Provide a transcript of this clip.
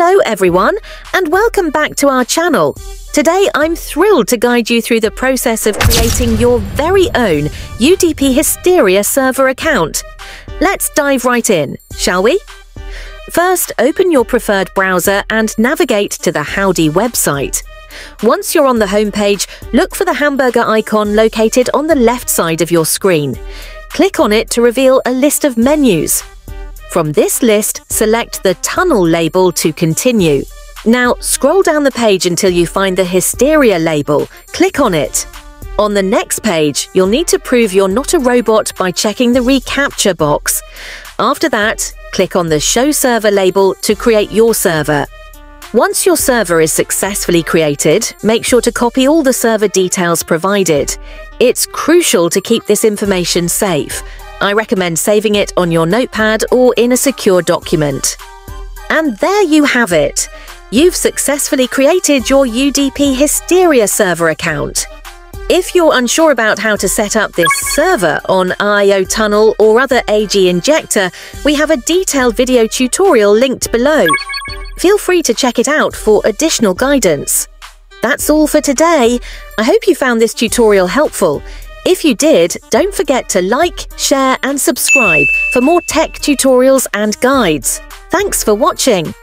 Hello everyone and welcome back to our channel. Today I'm thrilled to guide you through the process of creating your very own UDP Hysteria server account. Let's dive right in, shall we? First, open your preferred browser and navigate to the Howdy website. Once you're on the homepage, look for the hamburger icon located on the left side of your screen. Click on it to reveal a list of menus. From this list, select the Tunnel label to continue. Now, scroll down the page until you find the Hysteria label. Click on it. On the next page, you'll need to prove you're not a robot by checking the reCAPTCHA box. After that, click on the Show Server label to create your server. Once your server is successfully created, make sure to copy all the server details provided. It's crucial to keep this information safe. I recommend saving it on your notepad or in a secure document. And there you have it. You've successfully created your UDP Hysteria server account. If you're unsure about how to set up this server on IO Tunnel or other AG Injector, we have a detailed video tutorial linked below. Feel free to check it out for additional guidance. That's all for today. I hope you found this tutorial helpful. If you did, don't forget to like, share and subscribe for more tech tutorials and guides. Thanks for watching!